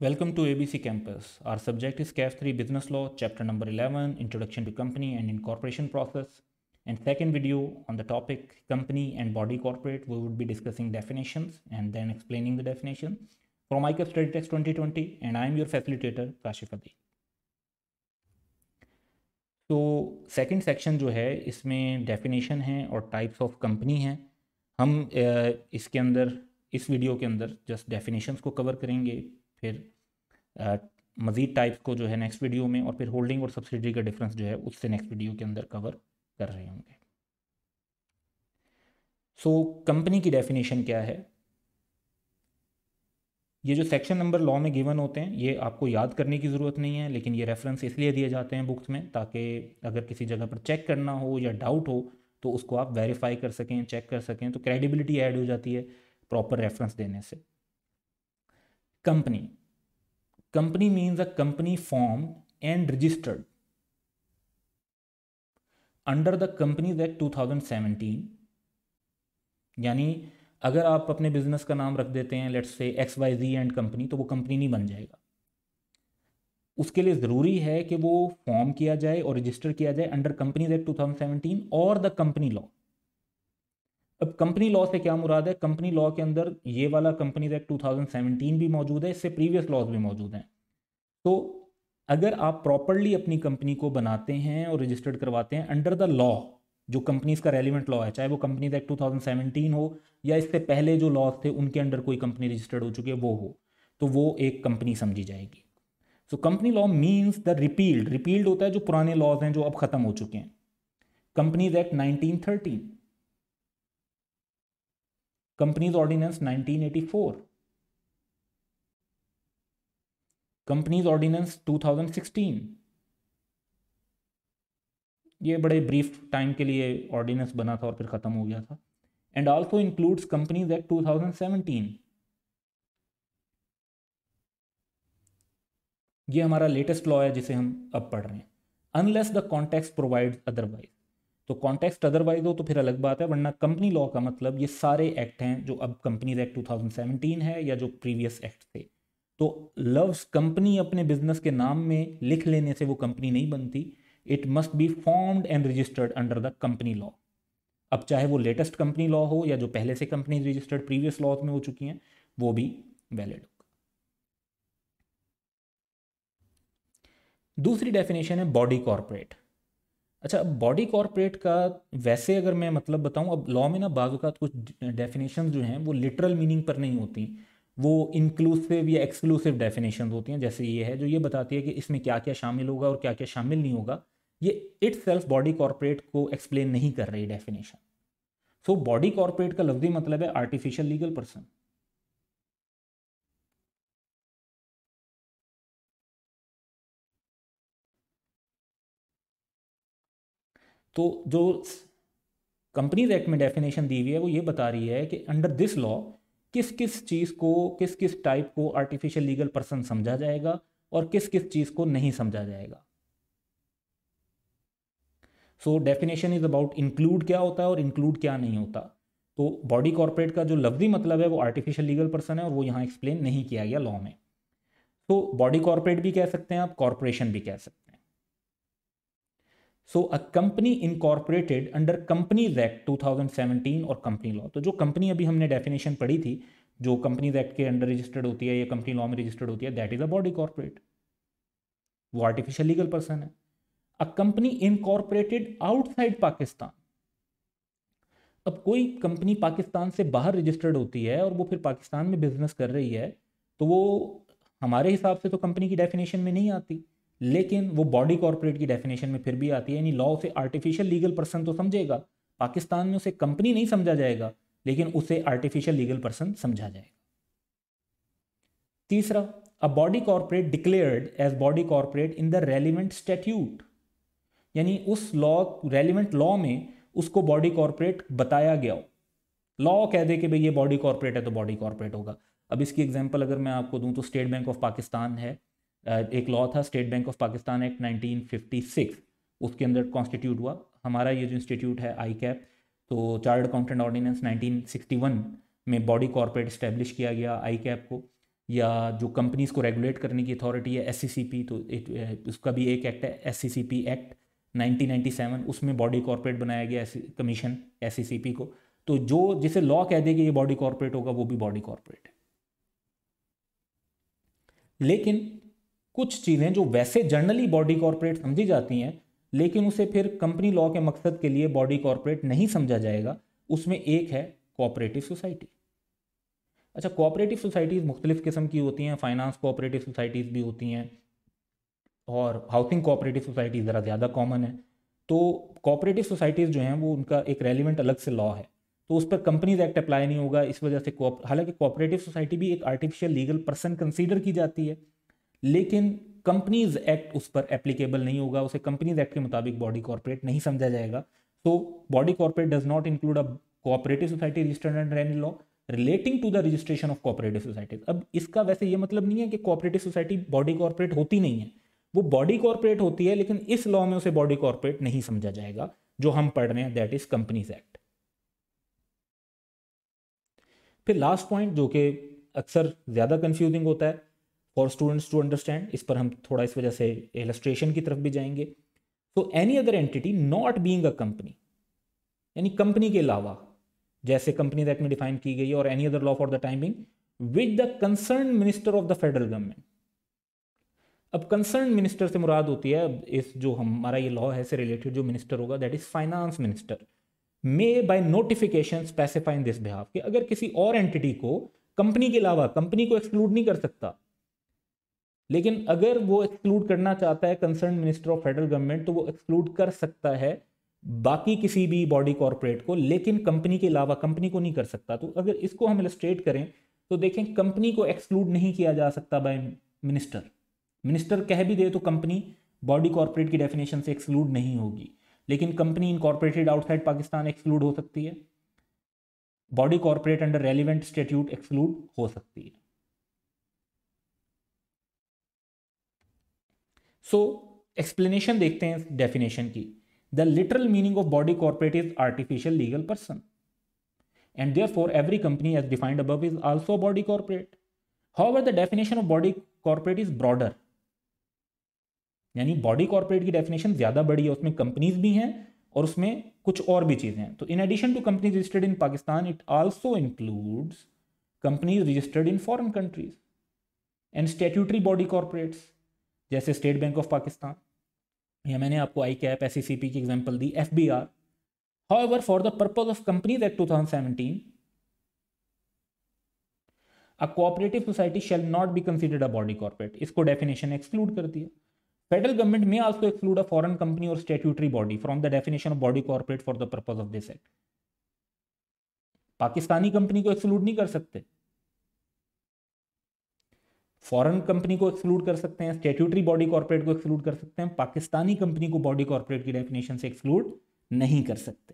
Welcome to ABC Campus. Our subject is CAF 3 Business Law, Chapter number 11, Introduction to Company and Incorporation Process. And second video on the topic Company and Body Corporate, we would be discussing definitions and then explaining the definition from ICAP Study Text 2020. And I am your facilitator, Kashif Adi. तो second section जो है इसमें definition है और types of company हैं हम इसके अंदर इस वीडियो के अंदर जस्ट डेफिनेशंस को कवर करेंगे फिर मज़ीद टाइप्स को जो है नेक्स्ट वीडियो में और फिर होल्डिंग और सब्सिडी का डिफरेंस जो है उससे नेक्स्ट वीडियो के अंदर कवर कर रहे होंगे। सो so, कंपनी की डेफिनेशन क्या है? ये जो सेक्शन नंबर लॉ में गिवन होते हैं ये आपको याद करने की ज़रूरत नहीं है लेकिन ये रेफरेंस इसलिए दिए जाते हैं बुक्स में ताकि अगर किसी जगह पर चेक करना हो या डाउट हो तो उसको आप वेरीफाई कर सकें चेक कर सकें तो क्रेडिबिलिटी ऐड हो जाती है प्रॉपर रेफरेंस देने से। Company company means a company form and registered under the companies act 2017 यानी अगर आप अपने बिज़नेस का नाम रख देते हैं let's say X Y Z and company तो वो कंपनी नहीं बन जाएगा। उसके लिए ज़रूरी है कि वो फॉर्म किया जाए और रजिस्टर किया जाए अंडर कंपनीज़ एक्ट 2017 और द कंपनी लॉ अब कंपनी लॉ से क्या मुराद है? कंपनी लॉ के अंदर ये वाला कंपनीज़ एक्ट 2017 भी मौजूद है, इससे प्रीवियस लॉज भी मौजूद हैं। तो अगर आप प्रॉपरली अपनी कंपनी को बनाते हैं और रजिस्टर्ड करवाते हैं अंडर द लॉ जो कंपनीज़ का रेलिवेंट लॉ है, चाहे वो कंपनीज़ एक्ट 2017 हो, या इससे पहले जो लॉज थे, उनके अंडर कोई कंपनी रजिस्टर्ड हो चुकी है, वो हो तो वो एक कंपनी समझी जाएगी। So company law means the repealed repealed होता है जो पुराने लॉज हैं, जो अब खत्म हो चुके हैं। Companies act 1913 companies ordinance 1984 companies ordinance 2016 ये बड़े ब्रीफ टाइम के लिए ऑर्डिनेंस बना था और फिर ख़त्म हो गया था। And also includes companies act 2017 ये हमारा लेटेस्ट लॉ है जिसे हम अब पढ़ रहे हैं। Unless the context provide otherwise तो कॉन्टेक्स्ट अदरवाइज़ हो तो फिर अलग बात है, वरना कंपनी लॉ का मतलब ये सारे एक्ट हैं जो अब कंपनीज़ एक्ट 2017 है या जो प्रीवियस एक्ट थे। तो लव्स कंपनी अपने बिज़नेस के नाम में लिख लेने से वो कंपनी नहीं बनती। It must be formed and registered under the company law अब चाहे वो लेटेस्ट कंपनी लॉ हो या जो पहले से कंपनी रजिस्टर्ड प्रीवियस लॉज में हो चुकी हैं, वो भी वैलिड होगा। दूसरी डेफिनेशन है बॉडी कॉरपोरेट अच्छा अब बॉडी कॉरपोरेट का वैसे अगर मैं मतलब बताऊँ, अब लॉ में ना बाज़ात कुछ डेफिनेशन जो हैं, वो लिटरल मीनिंग पर नहीं होती। वो इंक्लूसिव या एक्सक्लूसिव डेफिनेशन होती हैं, जैसे ये है, जो ये बताती है कि इसमें क्या क्या शामिल होगा और क्या क्या शामिल नहीं होगा। ये इट सेल्फ बॉडी कॉरपोरेट को एक्सप्लेन नहीं कर रही डेफिनेशन सो बॉडी कॉरपोरेट का लफ्जी मतलब है आर्टिफिशियल लीगल पर्सन तो जो कंपनीज़ एक्ट में डेफिनेशन दी हुई है, वो ये बता रही है कि अंडर दिस लॉ किस किस चीज़ को, किस किस टाइप को आर्टिफिशियल लीगल पर्सन समझा जाएगा और किस किस चीज़ को नहीं समझा जाएगा। So definition is about include क्या होता है और इंक्लूड क्या नहीं होता। तो बॉडी कॉर्पोरेट का जो लफ्जी मतलब है, वो आर्टिफिशियल लीगल पर्सन है और वो यहाँ एक्सप्लेन नहीं किया गया लॉ में। तो बॉडी कॉर्पोरेट भी कह सकते हैं, आप कॉरपोरेशन भी कह सकते हैं। So a company incorporated under companies act 2017 और कंपनी लॉ तो जो कंपनी अभी हमने डेफिनेशन पढ़ी थी, जो कंपनीज़ एक्ट के अंडर रजिस्टर्ड होती है या कंपनी लॉ में रजिस्टर्ड होती है that is a body corporate वो आर्टिफिशियल लीगल पर्सन है. A company incorporated outside Pakistan अब कोई कंपनी पाकिस्तान से बाहर रजिस्टर्ड होती है और वो फिर पाकिस्तान में बिज़नेस कर रही है तो वो हमारे हिसाब से तो कंपनी की डेफिनेशन में नहीं आती। लेकिन वो बॉडी कॉरपोरेट की डेफिनेशन में फिर भी आती है, यानी लॉ उसे आर्टिफिशियल लीगल पर्सन तो समझेगा, पाकिस्तान में उसे कंपनी नहीं समझा जाएगा, लेकिन उसे आर्टिफिशियल लीगल पर्सन समझा जाएगा। तीसरा a body corporate declared as body corporate in the relevant statute यानी उस लॉ रेलिवेंट लॉ में उसको बॉडी कॉरपोरेट बताया गया हो। लॉ कह दे कि भाई ये बॉडी कॉरपोरेट है तो बॉडी कॉरपोरेट होगा। अब इसकी एग्जांपल अगर मैं आपको दूँ तो स्टेट बैंक ऑफ़ पाकिस्तान है एक लॉ था, state bank of Pakistan act 1956 उसके अंदर कॉन्स्टिट्यूट हुआ। हमारा ये जो इंस्टीट्यूट है आई कैप तो चार्ड अकाउंटेंट ऑर्डिनेंस 1961 में बॉडी कॉरपोरेट इस्टेब्लिश किया गया आई कैप को, या जो कंपनीज़ को रेगुलेट करने की अथॉरिटी है एस सी सी पी तो उसका भी एक एक्ट है S C C P act 1997 उसमें बॉडी कॉरपोरेट बनाया गया commission S C C P को। तो जो, जिसे लॉ कह दे कि ये बॉडी कॉरपोरेट होगा, वो भी बॉडी कॉरपोरेट है। लेकिन कुछ चीज़ें जो वैसे जनरली बॉडी कॉरपोरेट समझी जाती हैं, लेकिन उसे फिर कंपनी लॉ के मकसद के लिए बॉडी कॉरपोरेट नहीं समझा जाएगा, उसमें एक है कोऑपरेटिव सोसाइटी अच्छा कोऑपरेटिव सोसाइटीज़ मुख्तलिफ़ किस्म की होती हैं फाइनेंस कोऑपरेटिव सोसाइटीज़ भी होती हैं, और हाउसिंग कोऑपरेटिव सोसाइटी ज़रा ज़्यादा कॉमन है. तो कोऑपरेटिव सोसाइटीज़ जो हैं, वो उनका एक रेलिवेंट अलग से लॉ है. तो उस पर कंपनीज़ एक्ट अप्लाई नहीं होगा, इस वजह से हालाँकि कोऑपरेटिव सोसाइटी भी एक आर्टिफिशियल लीगल पर्सन कंसीडर की जाती है. लेकिन कंपनीज़ एक्ट उस पर एप्लीकेबल नहीं होगा, उसे कंपनीज़ एक्ट के मुताबिक बॉडी कॉर्पोरेट नहीं समझा जाएगा। तो body corporate does not include a cooperative society registered under any law relating to the registration of cooperative societies अब इसका वैसे ये मतलब नहीं है कि कोऑपरेटिव सोसाइटी बॉडी कॉर्पोरेट होती नहीं है। वो बॉडी कॉर्पोरेट होती है, लेकिन इस लॉ में उसे बॉडी कॉर्पोरेट नहीं समझा जाएगा, जो हम पढ़ रहे हैं दैट इज़ कंपनीज़ एक्ट फिर लास्ट पॉइंट जो कि अक्सर ज़्यादा कंफ्यूजिंग होता है फॉर स्टूडेंट्स टू अंडरस्टैंड इस पर हम थोड़ा इस वजह से एलस्ट्रेशन की तरफ़ भी जाएँगे। तो any other entity not being a company यानी कंपनी के अलावा, जैसे कंपनी एक्ट में डिफाइन की गई और any other law for the timing with the concern minister of the federal government अब कंसर्न मिनिस्टर से मुराद होती है इस जो हमारा ये लॉ है से रिलेटेड जो मिनिस्टर होगा that is finance minister may by notification specify in this behalf कि अगर किसी और एंटिटी को कंपनी के अलावा कंपनी को एक्सक्लूड नहीं कर सकता लेकिन अगर वो एक्सक्लूड करना चाहता है concern minister of federal government तो वो एक्सक्लूड कर सकता है बाकी किसी भी बॉडी कॉरपोरेट को, लेकिन कंपनी के अलावा कंपनी को नहीं कर सकता। तो अगर इसको हम इलस्ट्रेट करें तो देखें कंपनी को एक्सक्लूड नहीं किया जा सकता बाय मिनिस्टर मिनिस्टर कह भी दे तो कंपनी बॉडी कॉरपोरेट की डेफिनेशन से एक्सक्लूड नहीं होगी। लेकिन company incorporated outside Pakistan exclude हो सकती है। Body corporate under relevant statute exclude हो सकती है। सो एक्सप्लेनेशन देखते हैं डेफिनेशन की. The literal meaning of body corporate is artificial legal person and therefore every company as defined above is also body corporate however the definition of body corporate is broader यानी body corporate की definition ज़्यादा बड़ी है, उसमें companies भी हैं और उसमें कुछ और भी चीज़ें हैं. तो in addition to companies registered in Pakistan it also includes companies registered in foreign countries and statutory body corporates जैसे स्टेट बैंक ऑफ़ पाकिस्तान, या मैंने आपको आई कैप एस सी पी की example the F B R however for the purpose of companies act two thousand seventeen a cooperative society shall not be considered a body corporate इसको definition exclude कर दिया। Federal government में also exclude a foreign company और statutory body from the definition of body corporate for the purpose of this act Pakistani company को exclude नहीं कर सकते। Foreign company को एक्सक्लूड कर सकते हैं स्टेट्यूटरी बॉडी कॉर्पोरेट को एक्सक्लूड कर सकते हैं पाकिस्तानी कंपनी को बॉडी कॉर्पोरेट की डेफिनेशन से एक्सक्लूड नहीं कर सकते।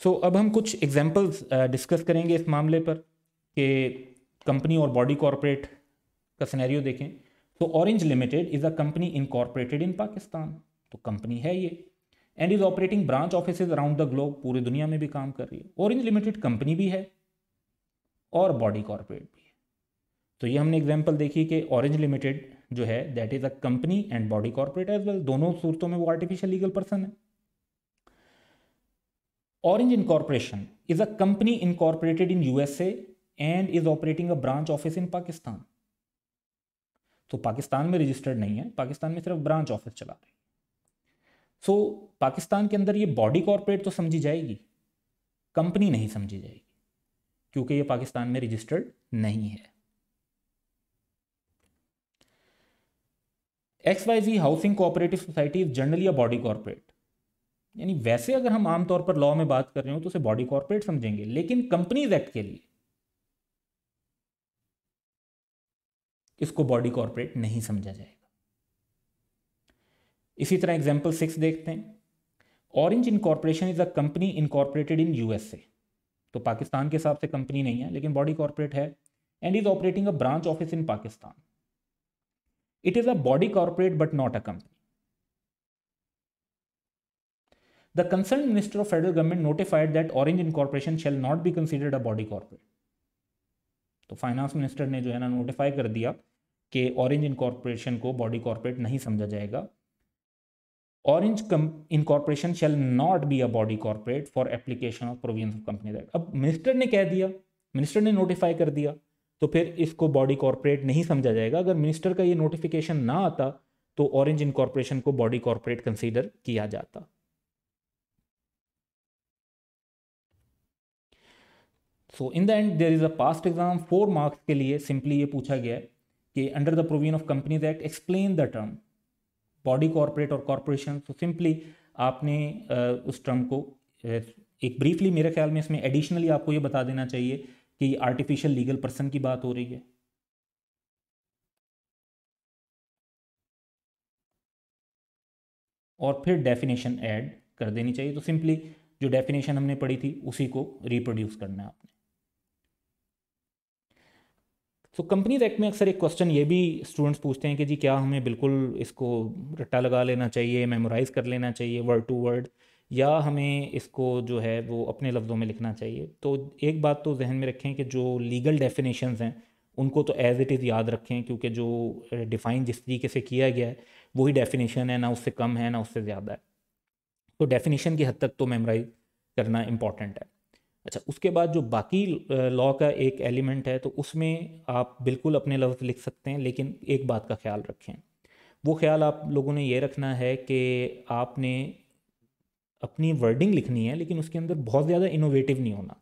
सो so, अब हम कुछ एग्जांपल्स डिस्कस करेंगे इस मामले पर कि कंपनी और बॉडी कॉर्पोरेट का सिनेरियो देखें। तो Orange limited is a company incorporated in Pakistan तो कंपनी है ये। And is operating branch office around the globe पूरी दुनिया में भी काम कर रही है। ऑरेंज लिमिटेड कंपनी भी है। और बॉडी कॉरपोरेट भी है। तो ये हमने एग्ज़ाम्पल देखी कि ऑरेंज लिमिटेड जो है that is a company and body corporate as well दोनों सूरतों में वो आर्टिफिशियल लीगल पर्सन है। Orange incorporation is a company incorporated in USA and is operating a branch office in Pakistan तो पाकिस्तान में रजिस्टर्ड नहीं है पाकिस्तान में सिर्फ़ ब्रांच ऑफ़िस चला रही सो so, पाकिस्तान के अंदर ये बॉडी कॉरपोरेट तो समझी जाएगी कंपनी नहीं समझी जाएगी। क्योंकि ये पाकिस्तान में रजिस्टर्ड नहीं है। X Y Z housing cooperative society is generally a body corporate यानी वैसे अगर हम आमतौर पर लॉ में बात कर रहे हो तो उसे बॉडी कॉर्पोरेट समझेंगे, लेकिन कंपनीज़ एक्ट के लिए इसको बॉडी कॉर्पोरेट नहीं समझा जाएगा। इसी तरह एग्जांपल सिक्स देखते हैं। Orange incorporation is a company incorporated in USA तो पाकिस्तान के हिसाब से कंपनी नहीं है, लेकिन बॉडी कॉर्पोरेट है and is operating a branch office in Pakistan it is a body corporate but not a company the concern minister of federal government notified that Orange incorporation shall not be considered a body corporate तो finance minister ने जो है ना notify कर दिया कि orange incorporation को body corporate नहीं समझा जाएगा। Orange incorporation shall not be a body corporate for application of provision of company act अब मिनिस्टर ने कह दिया मिनिस्टर ने नोटिफाई कर दिया तो फिर इसको बॉडी कॉर्पोरेट नहीं समझा जाएगा। अगर मिनिस्टर का ये नोटिफिकेशन ना आता तो ऑरेंज इनकॉर्पोरेशन को बॉडी कॉर्पोरेट कंसीडर किया जाता। So in the end there is a past exam four marks के लिए सिंपली ये पूछा गया है कि under the provision of companies act explain the term body corporate और कॉरपोरेशन। तो सिंपली आपने उस टर्म को एक ब्रीफली मेरे ख्याल में इसमें एडिशनली आपको ये बता देना चाहिए कि आर्टिफिशियल लीगल पर्सन की बात हो रही है। और फिर डेफिनेशन ऐड कर देनी चाहिए। तो सिंपली जो डेफिनेशन हमने पढ़ी थी, उसी को रिप्रोड्यूस करना है आपने। तो कंपनीज़ एक्ट में अक्सर एक क्वेश्चन ये भी स्टूडेंट्स पूछते हैं कि जी क्या हमें बिल्कुल इसको रट्टा लगा लेना चाहिए मेमोराइज़ कर लेना चाहिए वर्ड टू वर्ड या हमें इसको जो है वो अपने लफ्ज़ों में लिखना चाहिए? तो एक बात तो जहन में रखें कि जो लीगल डेफिनेशंस हैं, उनको तो एज़ इट इज़ याद रखें, क्योंकि जो डिफ़ाइन जिस तरीके से किया गया है, वही डेफिनेशन है, ना उससे कम है, ना उससे ज़्यादा है। तो डेफिनेशन की हद तक तो मेमोराइज करना इंपॉर्टेंट है। अच्छा उसके बाद जो बाकी लॉ का एक एलिमेंट है तो उसमें आप बिल्कुल अपने लफ्ज़ लिख सकते हैं लेकिन एक बात का ख्याल रखें। वो ख्याल आप लोगों ने ये रखना है कि आपने अपनी वर्डिंग लिखनी है लेकिन उसके अंदर बहुत ज़्यादा इनोवेटिव नहीं होना।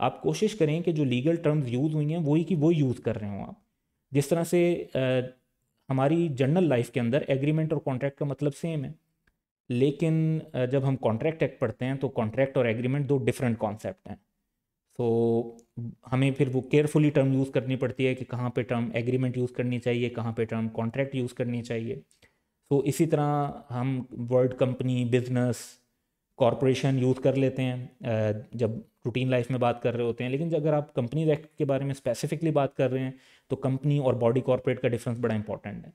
आप कोशिश करें कि जो लीगल टर्म्स यूज़ हुई हैं वही की वही यूज़ कर रहे हो आप। जिस तरह से आ, हमारी जनरल लाइफ के अंदर एग्रीमेंट और कॉन्ट्रैक्ट का मतलब सेम है। लेकिन जब हम कॉन्ट्रैक्ट एक्ट पढ़ते हैं तो कॉन्ट्रैक्ट और एग्रीमेंट दो डिफरेंट कॉन्सेप्ट हैं। तो हमें फिर वो केयरफुली टर्म यूज़ करनी पड़ती है कि कहाँ पे टर्म एग्रीमेंट यूज़ करनी चाहिए, कहाँ पे टर्म कॉन्ट्रैक्ट यूज़ करनी चाहिए। तो इसी तरह हम word company business corporation use कर लेते हैं जब रूटीन लाइफ में बात कर रहे होते हैं। लेकिन अगर आप कंपनी एक्ट के बारे में स्पेसिफिकली बात कर रहे हैं तो कंपनी और बॉडी कॉरपोरेट का डिफरेंस बड़ा इंपॉर्टेंट है।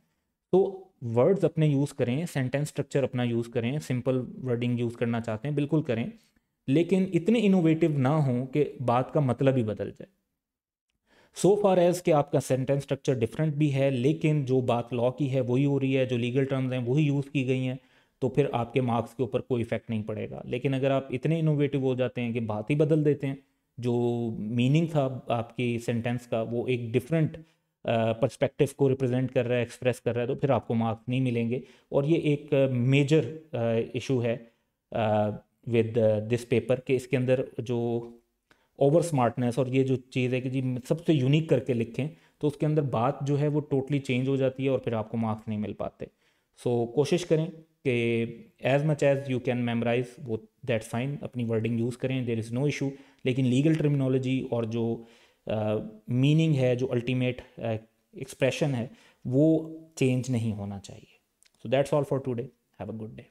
तो वर्ड्स अपने यूज़ करें सेंटेंस स्ट्रक्चर अपना यूज़ करें सिंपल वर्डिंग यूज़ करना चाहते हैं, बिल्कुल करें। लेकिन इतने इनोवेटिव ना हो कि बात का मतलब ही बदल जाए। सो फार एज कि आपका सेंटेंस स्ट्रक्चर डिफरेंट भी है, लेकिन जो बात लॉ की है, वही हो रही है, जो लीगल टर्म्स हैं, वही यूज़ की गई हैं तो फिर आपके मार्क्स के ऊपर कोई इफ़ेक्ट नहीं पड़ेगा। लेकिन अगर आप इतने इनोवेटिव हो जाते हैं कि बात ही बदल देते हैं, जो मीनिंग था आपकी सेंटेंस का, वो एक डिफरेंट पर्सपेक्टिव को रिप्रेजेंट कर रहा है एक्सप्रेस कर रहा है तो फिर आपको मार्क्स नहीं मिलेंगे। और ये एक मेजर इशू है विद दिस पेपर के इसके अंदर जो ओवर स्मार्टनेस और ये जो चीज़ है कि जी सबसे यूनिक करके लिखें तो उसके अंदर बात जो है वो टोटली चेंज हो जाती है और फिर आपको मार्क्स नहीं मिल पाते। सो so, कोशिश करें कि as much as you can memorise वो दैट फाइन अपनी वर्डिंग यूज़ करें देर इज़ नो इशू लेकिन लीगल टर्मिनोलॉजी और जो मीनिंग uh, है जो अल्टीमेट एक्सप्रेशन uh, है वो चेंज नहीं होना चाहिए। So that's all for today have a good day